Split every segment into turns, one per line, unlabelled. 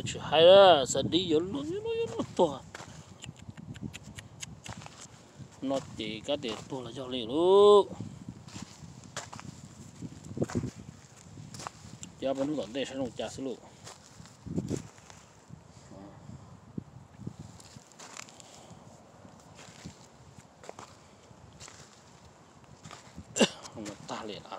hai chữ hai đó sẽ đi yếu luôn yếu luôn yếu luôn to nó chỉ cái để to là cho liền luôn giờ bên còn đây sẽ dùng trà sữa luôn không ta liền à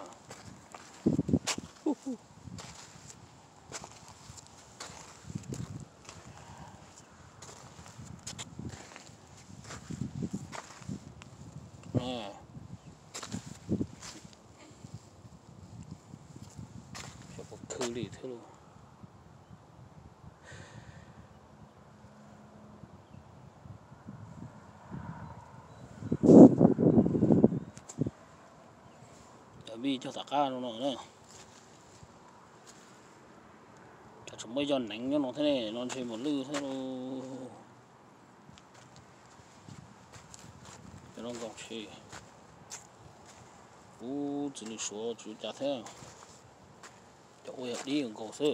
bị cho thả cá luôn rồi thật sự bây giờ đánh cho nó thế này, nó chỉ một lư thôi. Cho nó gọc chi u chỉ là số chú trả thế. Cho ôi đi còn cầu sơ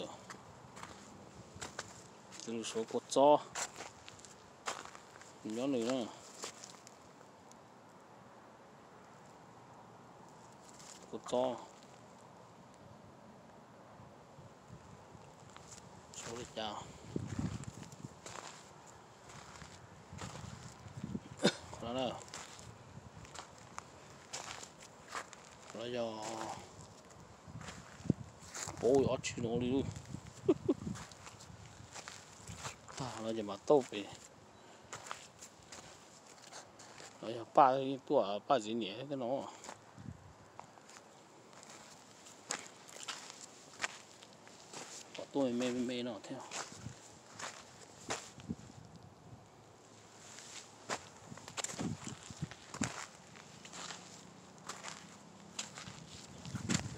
chỉ là số cột cho. Nhớ nữa nè số đi chào đó là đó giờ ôi ở chuyện nó đi luôn. À nó giờ mà tốt về. Nó giờ ba tuổi ba gì nhỉ? Cái nó tôi mê mê nó theo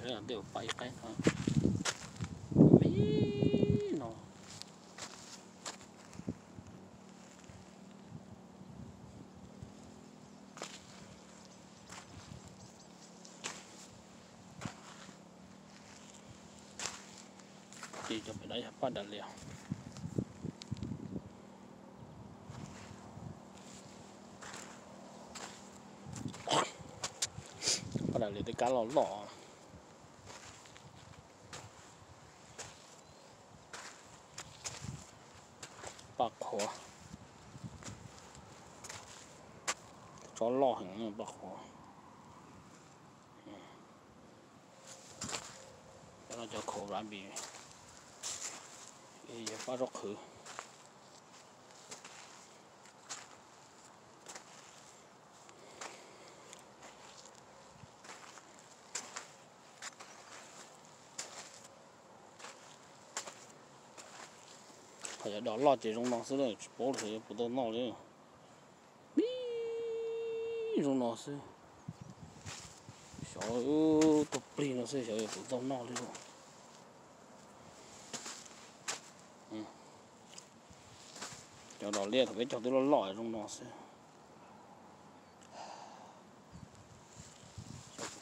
Đấy là đều bay cái thôi Mí nó chỉ cho mình đấy Phát đặt liều Phát đặt liều tới cá lò lò. Bạc hồ chó lò hẳn bạc hồ nó cho khổ ra bị ý phá rốc hử phải là đó lo chỉ trong nó sẽ là bố thì bố tôi nó đấy mi trong nó sẽ sợ tập đi nó sẽ sợ bố tôi nó đấy rồi cho đó liệt phải cho tôi nó lỏi trong nó sẽ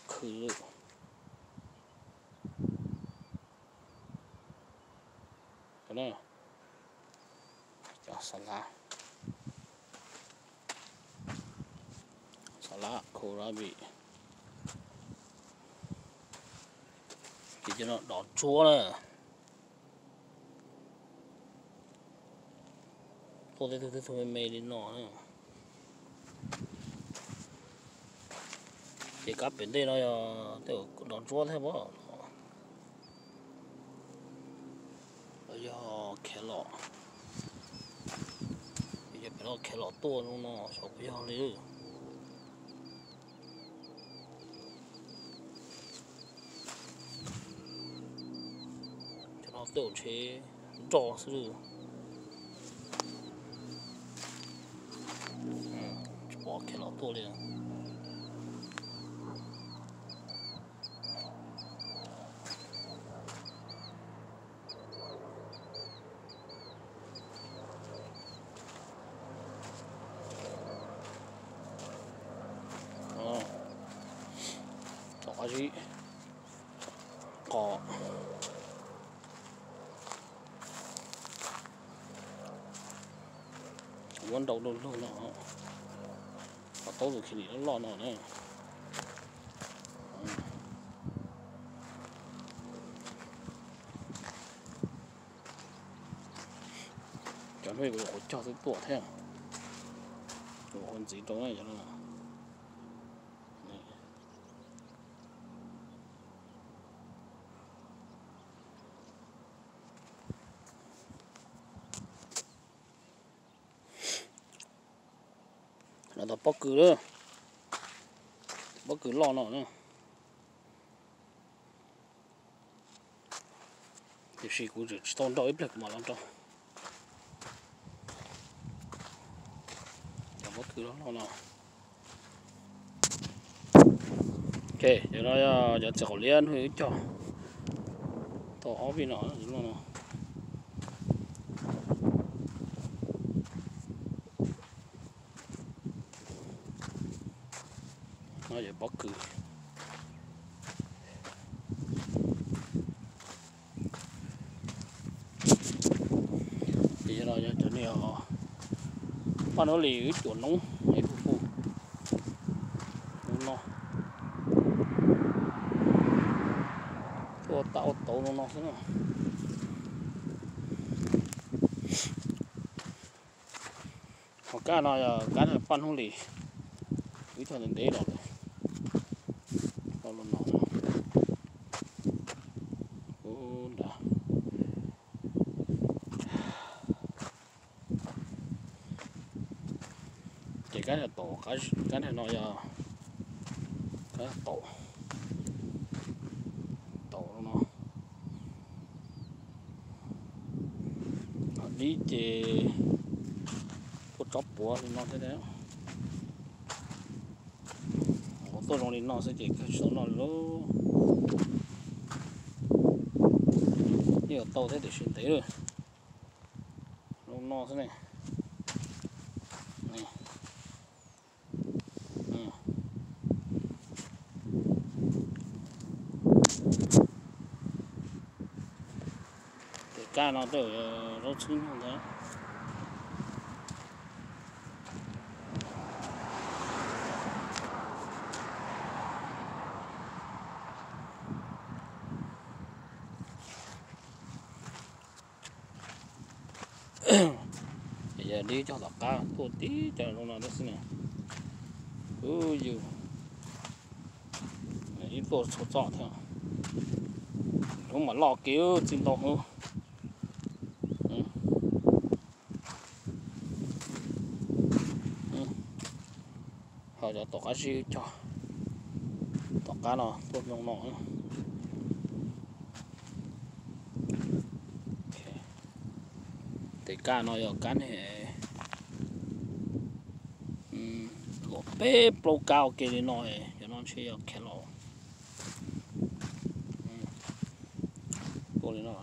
khử. Cái này. Cho sả, lá. Xà lá khô ra bị thì cho nó đỏ chua này. ポテトで染め入れのเด็กกับเป็นได้เนาะเดี๋ยวโดนฟ้อนให้บ่เอ้ยแคลออย่าไปรอแคลอตัวนู้นเนาะชอบยาวเลยจะรอตัวเชจ่อซื้อ tự chế trò sự bỏ khé lọ Đó họ tối rồi khi nó lo nó này cho nó cái cho tới tuổi thế rồi con gì đó này cho nó nó đã bóc cử nữa bất cứ lò nọ nữa. Thì sĩ cũng chỉ tồn đó ít lực mà làm cho. Chẳng bất cứ đó lò nọ ok, giờ nó giờ chảo liên huy cho. To vì nó nó nó nó giờ bóc cửa bây giờ nó giờ cho nó mà nó lì cái chuột nóng hay phụ phụ nó. Tôi tạo tổ nó nó thế nào? Hoặc cái nó là cái là phân không lì. Cái thằng đến đấy rồi nó nó nó ô đã tổ, cái cái này nó giờ cái là tổ. Tổ nó đi chỉ có chóp búa thì nó thế đấy. Có tôi trong đi nó sẽ chỉ cái số nó lố. Nhiều tàu thế để chuyển tới rồi. Nó nó thế này. Cá nó tới ờ, nó chín không thế. Bây giờ đi cho đọc cá tôi tí cho nó nào đó xin nè ôi dù. Ít bộ số trọ thôi. Không mà lo kiểu xin tao hơn họ cho tỏ cá gì cho. Tỏ cá nó tốt dùng nọ thì cá nó ở cá này lỗ có bé pro cao kia đi nói cho nó chơi ở lỗ. Bầu đi nói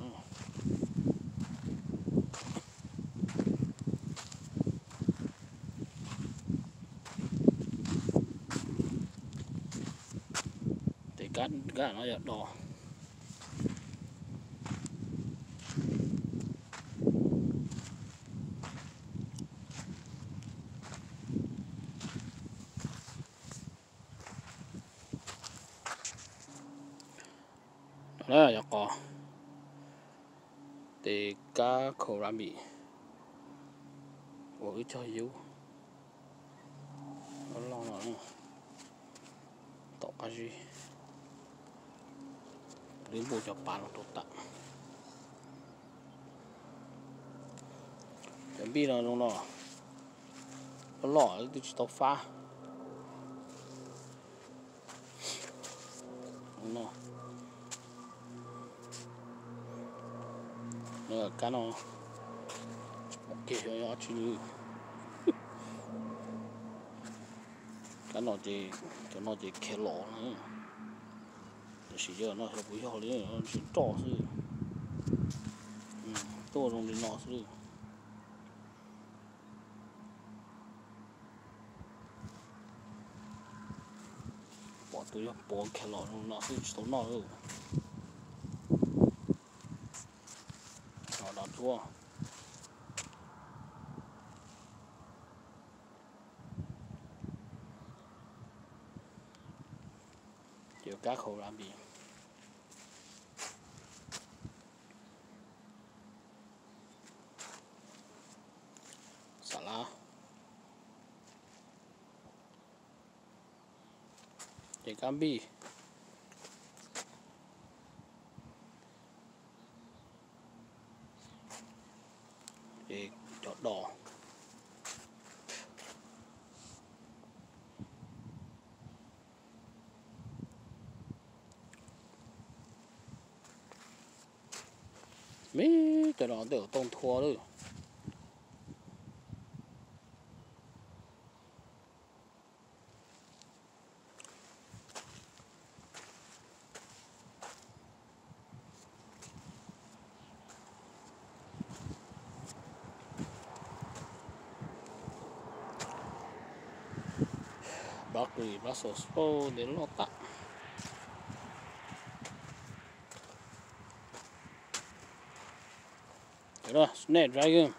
thì cả nó đỏ. Đó là giọt cỏ thì cá khổ ra bị ủi cho yếu nó lo nó tỏ cái gì đến bộ cho bạn tốt tặng chuẩn bị là nó nó nó lỏ thì chỉ tao pha. Nó nó cá nó ok cho nó chứ. Cá nó thì cho nó thì kẹt lỏ nữa chỉ giờ nó sẽ bùi họ liền nó chỉ trọ sư to trong đi nọ sư bỏ tôi bỏ kẹt lọ nó sư chỉ tao nọ rồi nó đã chua cá khô ra biển xả lá để cam bi để chọt đỏ. Mấy cái đó đều tông thua rồi bác gửi bác sổ sprouts đến lọt tặng. Rồi snake dragon?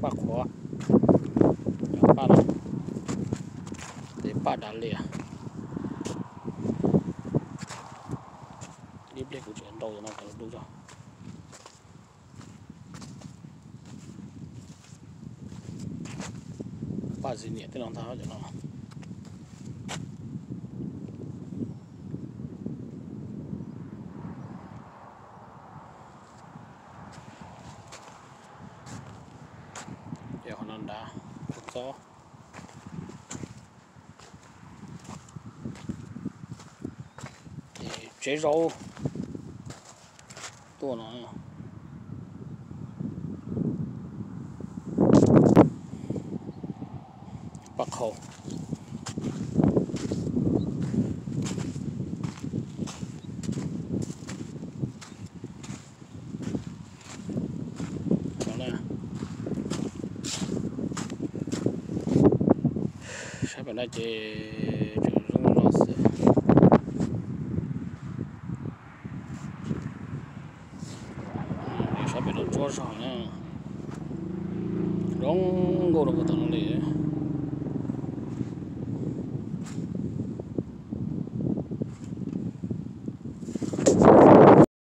Ba khó. ba đó để ba đá lìa đi lên của chuyện đâu rồi nó phải đúng rồi ba gì nhỉ? Tên lòng tháo cho nó giờ họ nằm đá gió. Chế rau tua nó. na je zung lo se sha pe lo zhuo shang ne rong go lo bu